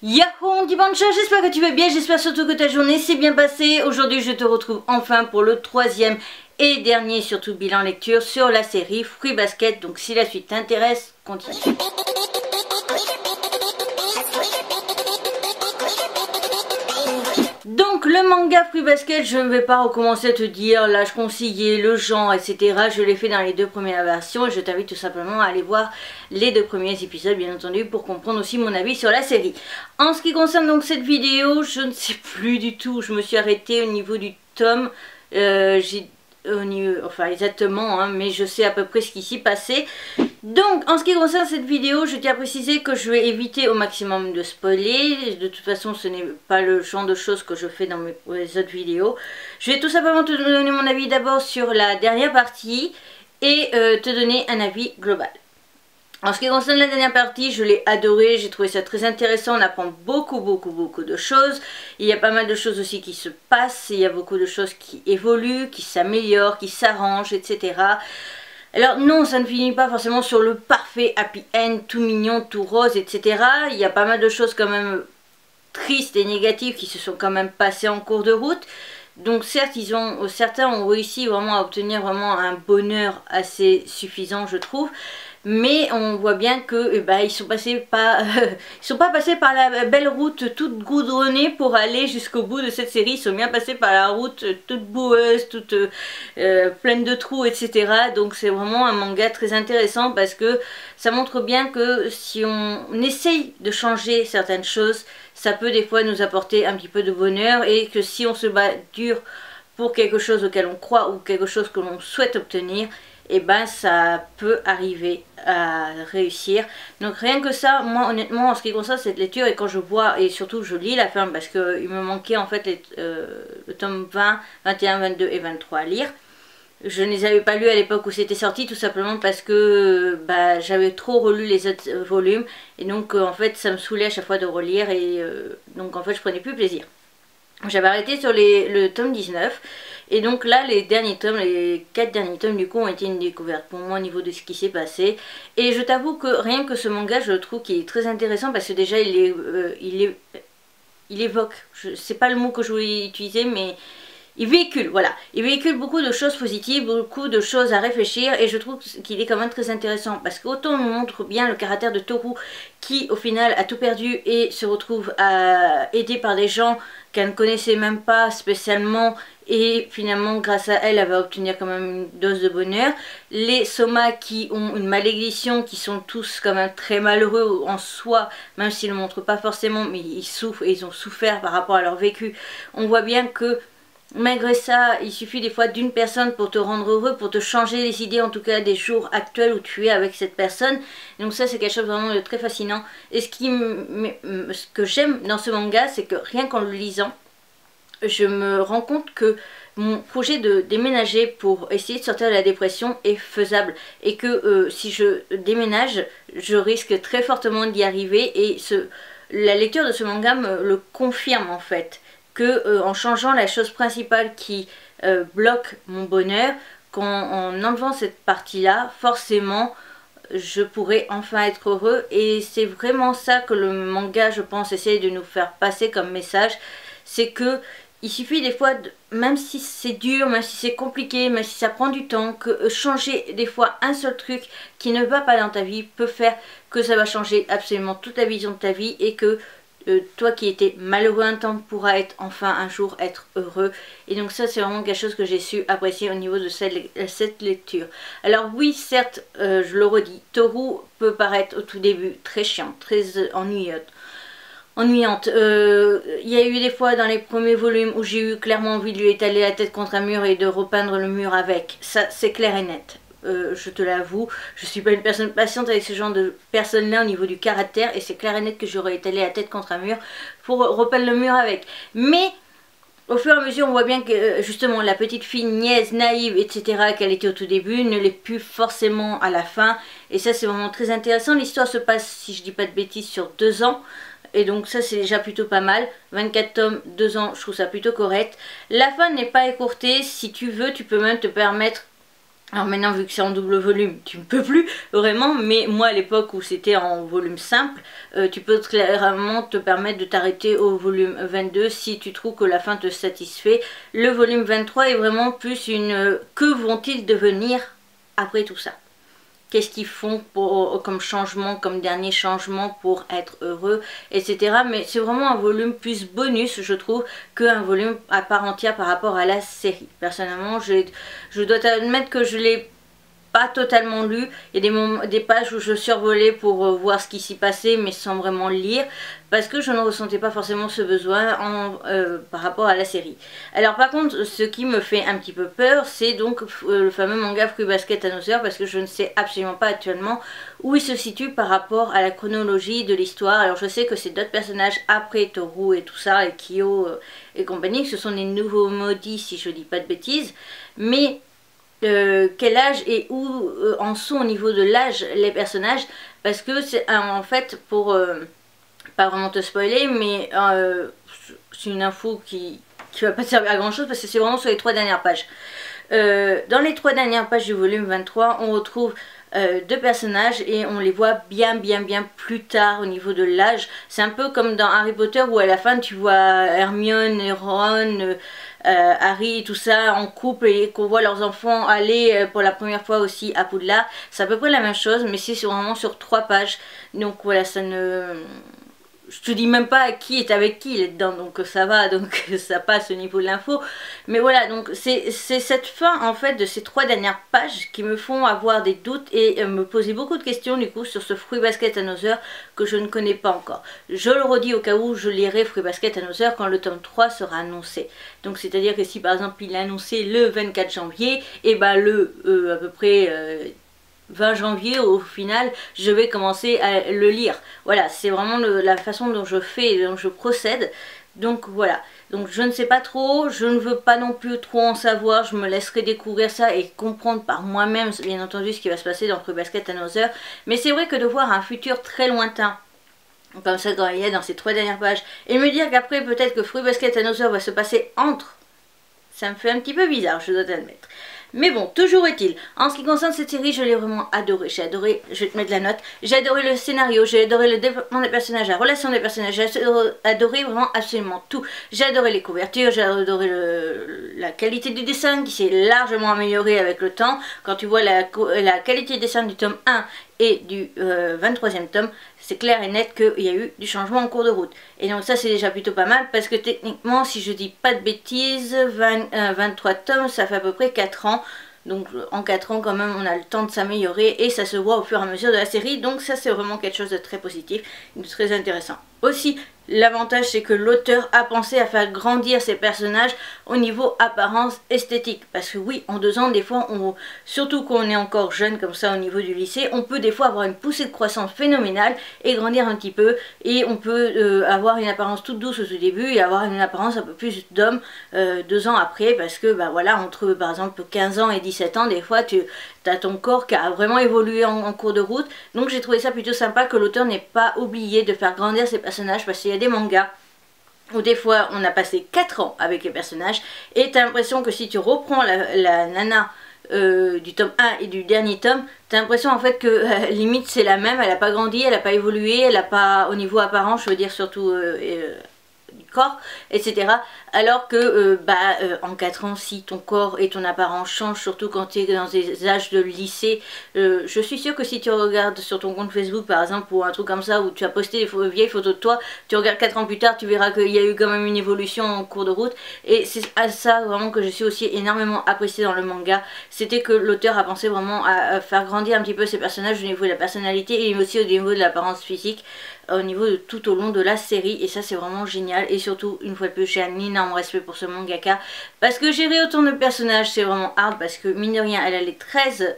Yahoo Dimanche, j'espère que tu vas bien, j'espère surtout que ta journée s'est bien passée. Aujourd'hui je te retrouve enfin pour le troisième et dernier surtout bilan lecture sur la série Fruit Basket. Donc si la suite t'intéresse, continue. Donc le manga Fruit Basket, je ne vais pas recommencer à te dire l'âge conseillé, le genre, etc. Je l'ai fait dans les deux premières versions et je t'invite tout simplement à aller voir les deux premiers épisodes, bien entendu, pour comprendre aussi mon avis sur la série. En ce qui concerne donc cette vidéo, je ne sais plus du tout, je me suis arrêtée au niveau du tome. Euh, j'ai enfin exactement, hein, mais je sais à peu près ce qui s'y passait. Donc, en ce qui concerne cette vidéo, je tiens à préciser que je vais éviter au maximum de spoiler. De toute façon, ce n'est pas le genre de choses que je fais dans mes autres vidéos. Je vais tout simplement te donner mon avis d'abord sur la dernière partie et euh, te donner un avis global. En ce qui concerne la dernière partie, je l'ai adoré, j'ai trouvé ça très intéressant, on apprend beaucoup beaucoup beaucoup de choses. Il y a pas mal de choses aussi qui se passent, il y a beaucoup de choses qui évoluent, qui s'améliorent, qui s'arrangent, etc. Alors non, ça ne finit pas forcément sur le parfait happy end, tout mignon, tout rose, etc. Il y a pas mal de choses quand même tristes et négatives qui se sont quand même passées en cours de route. Donc certes, ils ont, certains ont réussi vraiment à obtenir vraiment un bonheur assez suffisant, je trouve mais on voit bien que eh ben, ils sont pas passés par la belle route toute goudronnée pour aller jusqu'au bout de cette série. Ils sont bien passés par la route toute boueuse toute euh, pleine de trous etc donc c'est vraiment un manga très intéressant parce que ça montre bien que si on essaye de changer certaines choses ça peut des fois nous apporter un petit peu de bonheur et que si on se bat dur pour quelque chose auquel on croit ou quelque chose que l'on souhaite obtenir et eh ben ça peut arriver à réussir. Donc rien que ça, moi honnêtement en ce qui concerne cette lecture et quand je vois et surtout je lis la fin parce qu'il me manquait en fait euh, le tome 20, 21, 22 et 23 à lire. Je ne les avais pas lus à l'époque où c'était sorti tout simplement parce que bah, j'avais trop relu les autres volumes et donc euh, en fait ça me saoulait à chaque fois de relire et euh, donc en fait je prenais plus plaisir. J'avais arrêté sur les, le tome 19 et donc là, les derniers tomes, les quatre derniers tomes du coup ont été une découverte pour moi au niveau de ce qui s'est passé. Et je t'avoue que rien que ce manga, je trouve qu'il est très intéressant parce que déjà il est, euh, il est, il évoque, c'est pas le mot que je voulais utiliser, mais il véhicule, voilà, il véhicule beaucoup de choses positives, beaucoup de choses à réfléchir et je trouve qu'il est quand même très intéressant parce qu'autant on montre bien le caractère de Toru qui au final a tout perdu et se retrouve à aider par des gens qu'elle ne connaissait même pas spécialement et finalement grâce à elle elle va obtenir quand même une dose de bonheur. Les Soma qui ont une malédiction qui sont tous quand même très malheureux en soi même s'ils ne montrent pas forcément mais ils souffrent et ils ont souffert par rapport à leur vécu. On voit bien que Malgré ça, il suffit des fois d'une personne pour te rendre heureux, pour te changer les idées, en tout cas des jours actuels où tu es avec cette personne. Donc ça, c'est quelque chose vraiment de très fascinant. Et ce, qui ce que j'aime dans ce manga, c'est que rien qu'en le lisant, je me rends compte que mon projet de déménager pour essayer de sortir de la dépression est faisable et que euh, si je déménage, je risque très fortement d'y arriver et ce, la lecture de ce manga me le confirme en fait que euh, en changeant la chose principale qui euh, bloque mon bonheur, qu'en enlevant cette partie-là, forcément, je pourrais enfin être heureux. Et c'est vraiment ça que le manga, je pense, essaye de nous faire passer comme message. C'est que il suffit des fois, même si c'est dur, même si c'est compliqué, même si ça prend du temps, que euh, changer des fois un seul truc qui ne va pas dans ta vie peut faire que ça va changer absolument toute la vision de ta vie et que euh, toi qui étais malheureux un temps pourras être enfin un jour être heureux. Et donc ça c'est vraiment quelque chose que j'ai su apprécier au niveau de cette, lecture. Alors oui certes, euh, je le redis, Toru peut paraître au tout début très chiant, très euh, ennuyante. Ennuyante. Il y a eu des fois dans les premiers volumes où j'ai eu clairement envie de lui étaler la tête contre un mur et de repeindre le mur avec. Ça c'est clair et net. Euh, je te l'avoue, je suis pas une personne patiente avec ce genre de personnes-là au niveau du caractère et c'est clair et net que j'aurais étalé la tête contre un mur pour repeindre le mur avec. Mais au fur et à mesure, on voit bien que euh, justement la petite fille niaise, naïve, etc. qu'elle était au tout début ne l'est plus forcément à la fin. Et ça, c'est vraiment très intéressant. L'histoire se passe, si je dis pas de bêtises, sur deux ans. Et donc ça, c'est déjà plutôt pas mal. 24 tomes, deux ans, je trouve ça plutôt correct. La fin n'est pas écourtée. Si tu veux, tu peux même te permettre Alors maintenant, vu que c'est en double volume, tu ne peux plus vraiment, mais moi à l'époque où c'était en volume simple, euh, tu peux clairement te permettre de t'arrêter au volume 22 si tu trouves que la fin te satisfait. Le volume 23 est vraiment plus une euh, que vont-ils devenir après tout ça? Qu'est-ce qu'ils font comme changement, comme dernier changement pour être heureux, etc. Mais c'est vraiment un volume plus bonus, je trouve, qu'un volume à part entière par rapport à la série. Personnellement, je dois admettre que je l'ai totalement lu. Il y a des, pages où je survolais pour euh, voir ce qui s'y passait, mais sans vraiment lire, parce que je ne ressentais pas forcément ce besoin en, euh, par rapport à la série. Alors par contre, ce qui me fait un petit peu peur, c'est donc euh, le fameux manga Fruit Basket Announcer, parce que je ne sais absolument pas actuellement où il se situe par rapport à la chronologie de l'histoire. Alors je sais que c'est d'autres personnages après Toru et tout ça, et Kyo et compagnie, ce sont des nouveaux maudits si je dis pas de bêtises, mais euh, quel âge et où euh, en sont au niveau de l'âge les personnages? Parce que c'est en fait pour euh, pas vraiment te spoiler mais c'est une info qui qui va pas servir à grand chose parce que c'est vraiment sur les trois dernières pages. Dans les trois dernières pages du volume 23 on retrouve deux personnages et on les voit bien bien bien plus tard au niveau de l'âge. C'est un peu comme dans Harry Potter où à la fin tu vois Hermione et Ron euh, Harry, tout ça, en couple et qu'on voit leurs enfants aller euh, pour la première fois aussi à Poudlard. C'est à peu près la même chose, mais c'est vraiment sur trois pages. Donc voilà, ça ne je te dis même pas qui est avec qui là-dedans, donc ça va, donc ça passe au niveau de l'info. Mais voilà, donc c'est cette fin en fait de ces trois dernières pages qui me font avoir des doutes et euh, me poser beaucoup de questions du coup sur ce Fruit Basket Another que je ne connais pas encore. Je le redis au cas où je lirai Fruit Basket Another quand le tome 3 sera annoncé. Donc c'est à dire que si par exemple il est annoncé le 24 janvier, et ben le euh, à peu près... Euh, 20 janvier au final je vais commencer à le lire. Voilà c'est vraiment la façon dont je fais et dont je procède. Donc voilà. Donc je ne sais pas trop je ne veux pas non plus trop en savoir je me laisserai découvrir ça et comprendre par moi-même bien entendu ce qui va se passer dans Fruit Basket Another mais c'est vrai que de voir un futur très lointain comme ça dans, il y a dans ces trois dernières pages et me dire qu'après peut-être que Fruit Basket Another va se passer entre ça me fait un petit peu bizarre je dois t'admettre mais bon, toujours est-il. En ce qui concerne cette série, je l'ai vraiment adoré. J'ai adoré, je vais te mettre la note, j'ai adoré le scénario, j'ai adoré le développement des personnages, la relation des personnages, j'ai adoré vraiment absolument tout. J'ai adoré les couvertures, j'ai adoré la qualité du dessin qui s'est largement améliorée avec le temps. Quand tu vois la, qualité du dessin du tome 1 et du 23e euh, tome, c'est clair et net qu'il y a eu du changement en cours de route. Et donc ça c'est déjà plutôt pas mal parce que techniquement si je dis pas de bêtises, 23 euh, tomes ça fait à peu près 4 ans. Donc en 4 ans quand même on a le temps de s'améliorer et ça se voit au fur et à mesure de la série. Donc ça c'est vraiment quelque chose de très positif de très intéressant. Aussi L'avantage c'est que l'auteur a pensé à faire grandir ses personnages au niveau apparence esthétique. Parce que oui, en deux ans, des fois, surtout quand on est encore jeune comme ça au niveau du lycée, on peut des fois avoir une poussée de croissance phénoménale et grandir un petit peu. Et on peut euh, avoir une apparence toute douce au tout début et avoir une apparence un peu plus d'homme euh, deux ans après. Parce que bah voilà, entre par exemple 15 ans et 17 ans, des fois tu as ton corps qui a vraiment évolué en, en cours de route. Donc j'ai trouvé ça plutôt sympa que l'auteur n'ait pas oublié de faire grandir ses personnages parce qu'il y a des mangas où des fois on a passé 4 ans avec les personnages et t'as l'impression que si tu reprends la, nana euh, du tome 1 et du dernier tome, t'as l'impression en fait que euh, limite c'est la même, elle a pas grandi, elle a pas évolué, elle a pas au niveau apparent, je veux dire surtout euh, corps, etc. Alors que euh, bah, euh, en 4 ans, si ton corps et ton apparence changent, surtout quand tu es dans des âges de lycée, euh, je suis sûre que si tu regardes sur ton compte Facebook par exemple ou un truc comme ça où tu as posté des vieilles photos de toi, tu regardes 4 ans plus tard, tu verras qu'il y a eu quand même une évolution en cours de route. Et c'est à ça vraiment que je suis aussi énormément appréciée dans le manga. C'était que l'auteur a pensé vraiment à, faire grandir un petit peu ses personnages au niveau de la personnalité et aussi au niveau de l'apparence physique au niveau de tout au long de la série et ça c'est vraiment génial. Et surtout une fois de plus j'ai un énorme respect pour ce mangaka parce que gérer autant de personnages c'est vraiment hard parce que mine de rien elle a les 13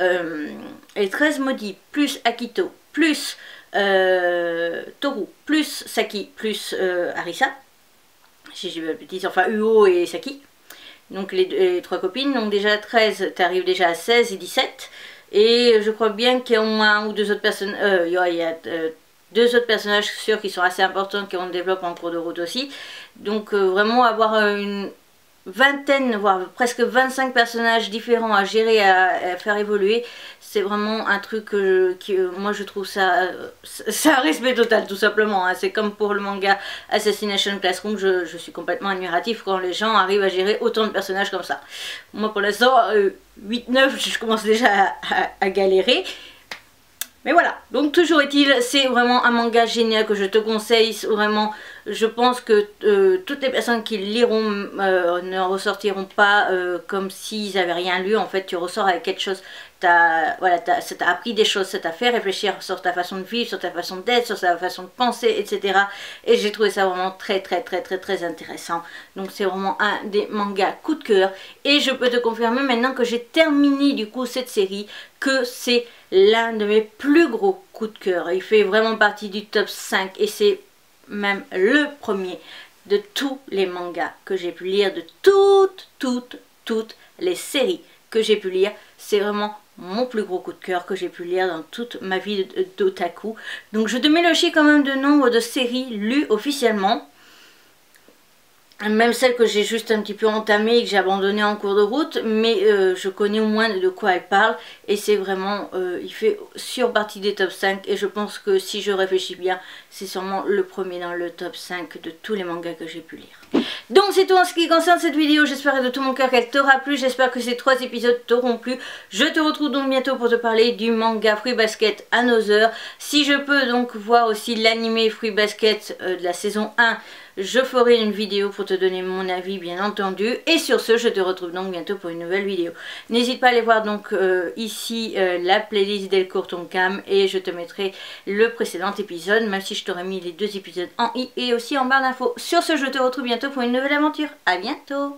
euh, les 13 maudits plus Akito plus euh, Toru plus Saki plus euh, Arisa si j'ai petit enfin Uo et Saki. Donc les, trois copines donc déjà 13 t'arrives déjà à 16 et 17 et je crois bien qu'il y a au moins un ou deux autres personnes il y a deux autres personnages sûrs qui sont assez importants, qui on développe en cours de route aussi. Donc euh, vraiment avoir une vingtaine, voire presque 25 personnages différents à gérer, à, faire évoluer. C'est vraiment un truc que, moi je trouve ça, ça un respect total tout simplement. Hein. C'est comme pour le manga Assassination Classroom, je, suis complètement admiratif quand les gens arrivent à gérer autant de personnages comme ça. Moi pour l'instant, 8-9, euh, je commence déjà à galérer. Mais voilà, donc toujours est-il, c'est vraiment un manga génial que je te conseille, vraiment, je pense que euh, toutes les personnes qui liront euh, ne ressortiront pas euh, comme s'ils n'avaient rien lu, en fait tu ressors avec quelque chose, voilà, ça t'a appris des choses, ça t'a fait réfléchir sur ta façon de vivre, sur ta façon d'être, sur ta façon de penser, etc. Et j'ai trouvé ça vraiment très très très très très intéressant. Donc c'est vraiment un des mangas coup de cœur. Et je peux te confirmer maintenant que j'ai terminé du coup cette série, que c'est l'un de mes plus gros coups de cœur. Il fait vraiment partie du top 5 et c'est même le premier de tous les mangas que j'ai pu lire, de toutes, toutes, toutes les séries que j'ai pu lire. C'est vraiment mon plus gros coup de cœur que j'ai pu lire dans toute ma vie d'otaku. Donc je te quand même de nombre de séries lues officiellement même celle que j'ai juste un petit peu entamée et que j'ai abandonnée en cours de route, mais euh, je connais au moins de quoi elle parle et c'est vraiment, euh, il fait sur partie des top 5 et je pense que si je réfléchis bien, c'est sûrement le premier dans le top 5 de tous les mangas que j'ai pu lire. Donc c'est tout en ce qui concerne cette vidéo, j'espère de tout mon cœur qu'elle t'aura plu, j'espère que ces trois épisodes t'auront plu. Je te retrouve donc bientôt pour te parler du manga Fruit Basket Another. Si je peux donc voir aussi l'animé Fruit Basket euh, de la saison 1, je ferai une vidéo pour te donner mon avis bien entendu. Et sur ce, je te retrouve donc bientôt pour une nouvelle vidéo. N'hésite pas à aller voir donc euh, ici euh, la playlist d'El Cam et je te mettrai le précédent épisode, même si je t'aurais mis les deux épisodes en i et aussi en barre d'infos. Sur ce, je te retrouve bientôt pour une nouvelle aventure. A bientôt